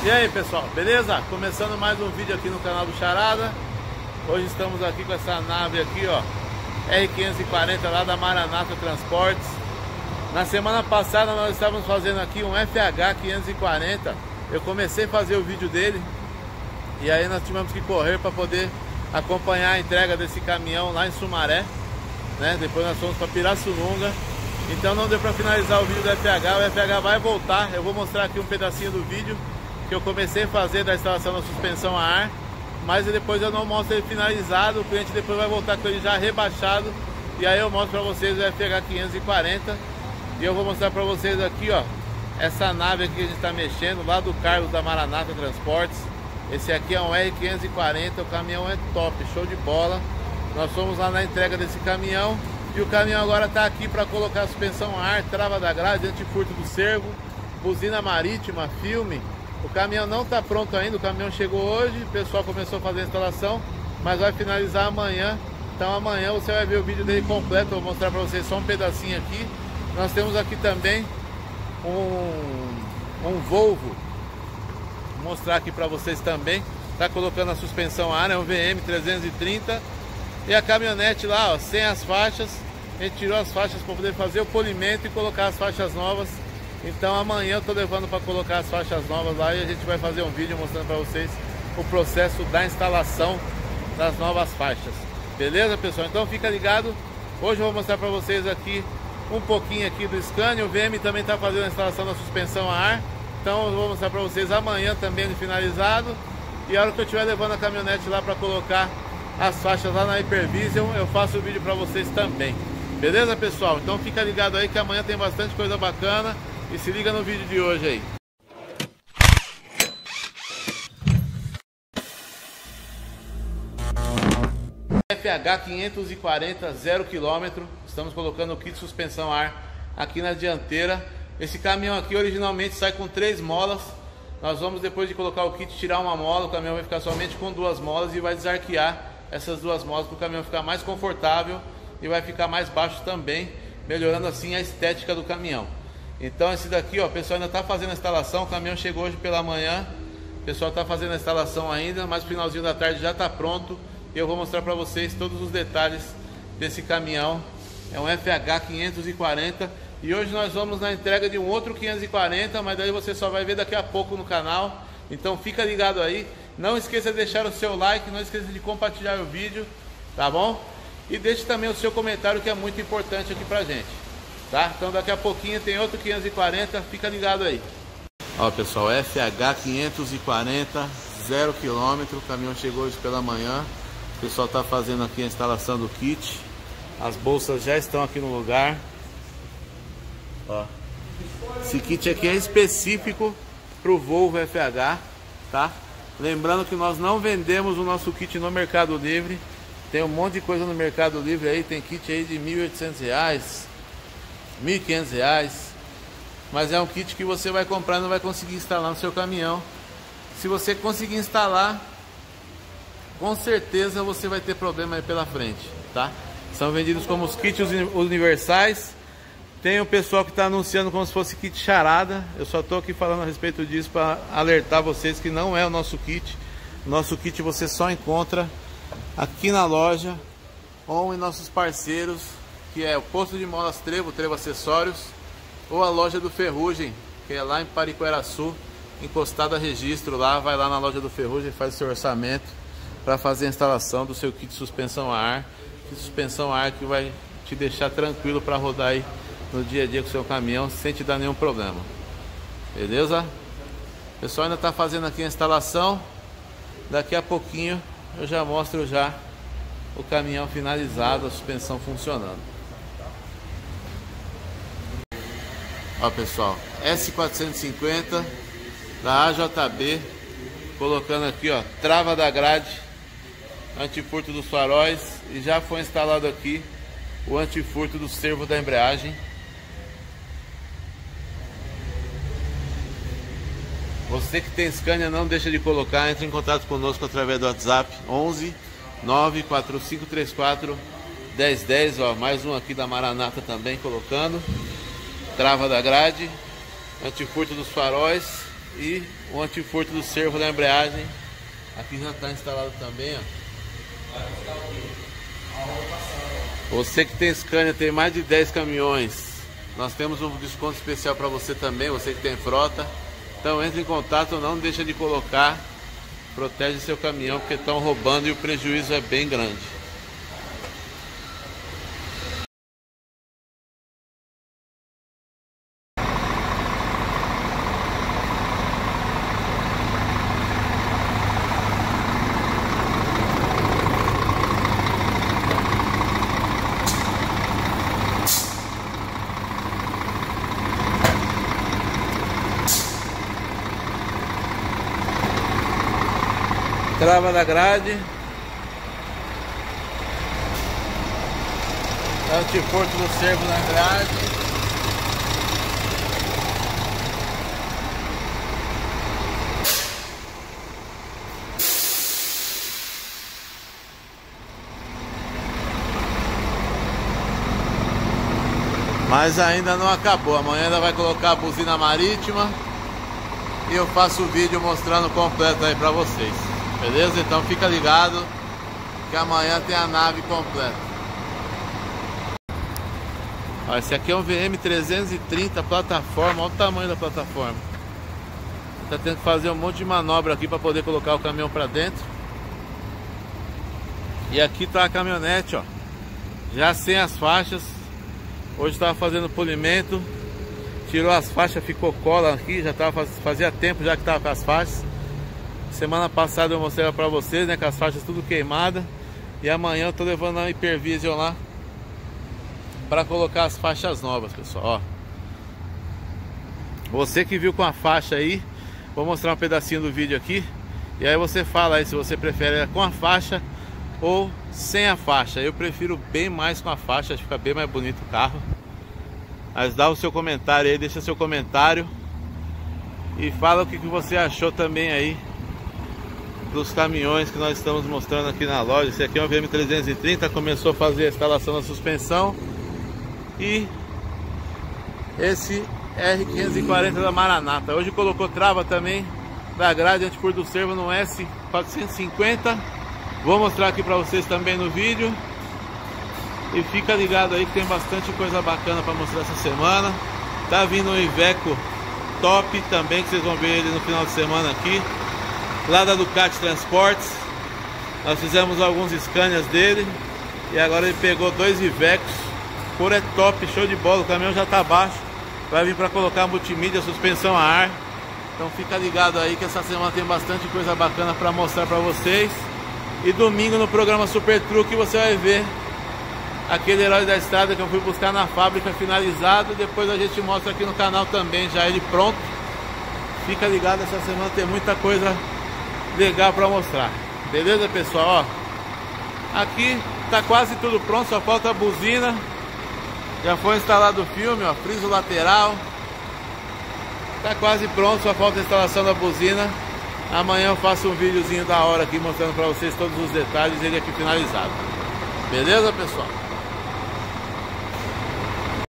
E aí pessoal, beleza? Começando mais um vídeo aqui no canal do Charada. Hoje estamos aqui com essa nave aqui ó. R540 lá da Maranata Transportes. Na semana passada nós estávamos fazendo aqui um FH 540 Eu comecei a fazer o vídeo dele. E aí nós tivemos que correr para poder acompanhar a entrega desse caminhão lá em Sumaré né? Depois nós fomos para Pirassununga. Então não deu para finalizar o vídeo do FH, o FH vai voltar, eu vou mostrar aqui um pedacinho do vídeo que eu comecei a fazer da instalação da suspensão a ar, mas depois eu não mostro ele finalizado, o cliente depois vai voltar com ele já rebaixado, e aí eu mostro para vocês o FH 540, e eu vou mostrar para vocês aqui, ó, essa nave aqui que a gente está mexendo, lá do Carlos da Maranata Transportes, esse aqui é um R540, o caminhão é top, show de bola, nós fomos lá na entrega desse caminhão, e o caminhão agora está aqui para colocar suspensão a ar, trava da grade, antifurto do cervo, buzina marítima, filme, o caminhão não está pronto ainda, o caminhão chegou hoje, o pessoal começou a fazer a instalação, mas vai finalizar amanhã. Então amanhã você vai ver o vídeo dele completo, vou mostrar para vocês só um pedacinho aqui. Nós temos aqui também um, um Volvo, vou mostrar aqui para vocês também. Está colocando a suspensão ar, é um VM 330 e a caminhonete lá, ó, sem as faixas. A gente tirou as faixas para poder fazer o polimento e colocar as faixas novas então amanhã eu estou levando para colocar as faixas novas lá e a gente vai fazer um vídeo mostrando para vocês o processo da instalação das novas faixas. Beleza, pessoal? Então fica ligado. Hoje eu vou mostrar para vocês aqui um pouquinho aqui do Scania. O VM também está fazendo a instalação da suspensão a ar. Então eu vou mostrar para vocês amanhã também finalizado. E a hora que eu estiver levando a caminhonete lá para colocar as faixas lá na Hypervision, eu faço o vídeo para vocês também. Beleza, pessoal? Então fica ligado aí que amanhã tem bastante coisa bacana. E se liga no vídeo de hoje aí. FH 540 0 km. Estamos colocando o kit suspensão ar aqui na dianteira. Esse caminhão aqui originalmente sai com três molas. Nós vamos depois de colocar o kit tirar uma mola, o caminhão vai ficar somente com duas molas e vai desarquear essas duas molas para o caminhão ficar mais confortável e vai ficar mais baixo também, melhorando assim a estética do caminhão. Então esse daqui, ó, o pessoal ainda está fazendo a instalação, o caminhão chegou hoje pela manhã, o pessoal está fazendo a instalação ainda, mas no finalzinho da tarde já está pronto. E eu vou mostrar para vocês todos os detalhes desse caminhão. É um FH 540 e hoje nós vamos na entrega de um outro 540, mas daí você só vai ver daqui a pouco no canal. Então fica ligado aí. Não esqueça de deixar o seu like, não esqueça de compartilhar o vídeo, tá bom? E deixe também o seu comentário que é muito importante aqui pra gente tá? Então daqui a pouquinho tem outro 540, fica ligado aí. Ó pessoal, FH 540, 0 km, o caminhão chegou hoje pela manhã. O pessoal está fazendo aqui a instalação do kit. As bolsas já estão aqui no lugar. Ó. Esse kit aqui é específico para o Volvo FH, tá? Lembrando que nós não vendemos o nosso kit no Mercado Livre. Tem um monte de coisa no Mercado Livre aí, tem kit aí de R$ 1.800, R$ 1.500, mas é um kit que você vai comprar e não vai conseguir instalar no seu caminhão. Se você conseguir instalar, com certeza você vai ter problema aí pela frente, tá? São vendidos como os kits universais. Tem o pessoal que está anunciando como se fosse kit charada. Eu só estou aqui falando a respeito disso para alertar vocês que não é o nosso kit. Nosso kit você só encontra aqui na loja ou em nossos parceiros que é o posto de molas Trevo, Trevo Acessórios, ou a loja do Ferrugem, que é lá em Pariqueraçu, encostado a registro lá, vai lá na loja do Ferrugem, faz o seu orçamento para fazer a instalação do seu kit de suspensão a ar, de suspensão a ar que vai te deixar tranquilo para rodar aí no dia a dia com o seu caminhão sem te dar nenhum problema. Beleza? O pessoal ainda está fazendo aqui a instalação. Daqui a pouquinho eu já mostro já o caminhão finalizado, a suspensão funcionando. Ó pessoal, S450 da AJB, colocando aqui ó, trava da grade, antifurto dos faróis e já foi instalado aqui o antifurto do servo da embreagem. Você que tem Scania não deixa de colocar, entre em contato conosco através do WhatsApp 11 94534 1010, ó, mais um aqui da Maranata também colocando trava da grade, antifurto dos faróis e o antifurto do servo da embreagem. Aqui já está instalado também, ó. Você que tem Scania, tem mais de 10 caminhões. Nós temos um desconto especial para você também, você que tem frota. Então entre em contato, não deixa de colocar. Protege seu caminhão porque estão roubando e o prejuízo é bem grande. Trava da grade. Antiporto do servo na grade. Mas ainda não acabou. Amanhã ainda vai colocar a buzina marítima. E eu faço o vídeo mostrando completo aí pra vocês. Beleza? Então fica ligado que amanhã tem a nave completa. Ó, esse aqui é um VM330 plataforma, olha o tamanho da plataforma. Tá tendo que fazer um monte de manobra aqui para poder colocar o caminhão para dentro. E aqui tá a caminhonete, ó. Já sem as faixas. Hoje estava fazendo polimento. Tirou as faixas, ficou cola aqui, já tava fazia tempo já que tava com as faixas. Semana passada eu mostrei pra vocês, né? Com as faixas tudo queimadas. E amanhã eu tô levando a Hypervision lá para colocar as faixas novas, pessoal. Ó. Você que viu com a faixa aí, vou mostrar um pedacinho do vídeo aqui. E aí você fala aí se você prefere com a faixa ou sem a faixa. Eu prefiro bem mais com a faixa, acho que fica bem mais bonito o carro. Mas dá o seu comentário aí, deixa seu comentário. E fala o que você achou também aí dos caminhões que nós estamos mostrando aqui na loja. Esse aqui é um VM330, começou a fazer a instalação da suspensão. E esse R540 da Maranata. Hoje colocou trava também da grade antipur do servo no S450. Vou mostrar aqui para vocês também no vídeo. E fica ligado aí que tem bastante coisa bacana para mostrar essa semana. Tá vindo um Iveco top também, que vocês vão ver ele no final de semana aqui lá da Ducati Transportes. Nós fizemos alguns Scanias dele e agora ele pegou dois Ivecos. Cor é top, show de bola. O caminhão já tá baixo. Vai vir para colocar multimídia, suspensão a ar. Então fica ligado aí que essa semana tem bastante coisa bacana para mostrar para vocês. E domingo no programa Super Truque você vai ver aquele herói da estrada que eu fui buscar na fábrica finalizado. Depois a gente mostra aqui no canal também já ele pronto. Fica ligado, essa semana tem muita coisa legal para mostrar. Beleza, pessoal? Ó, aqui tá quase tudo pronto, só falta a buzina. Já foi instalado o filme, ó, friso lateral. Tá quase pronto, só falta a instalação da buzina. Amanhã eu faço um videozinho da hora aqui mostrando para vocês todos os detalhes ele aqui finalizado. Beleza, pessoal?